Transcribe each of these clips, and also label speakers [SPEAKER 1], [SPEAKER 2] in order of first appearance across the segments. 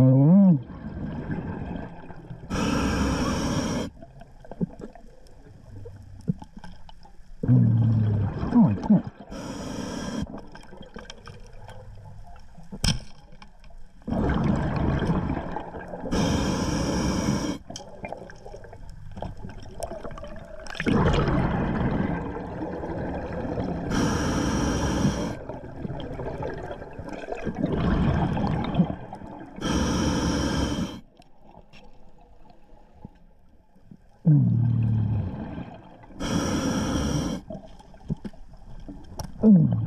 [SPEAKER 1] Oh, Not alone.
[SPEAKER 2] Mm. mm.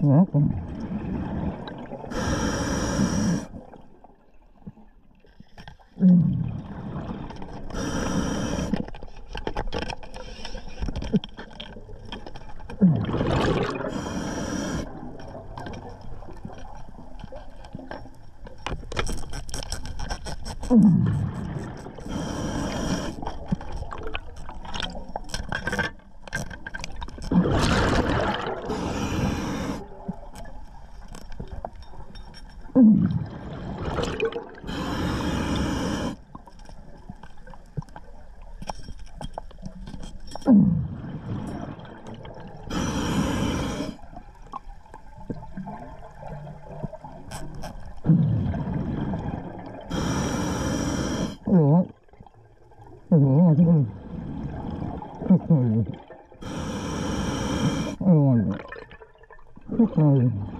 [SPEAKER 2] Welcome. Mm. Mm.
[SPEAKER 3] Oh,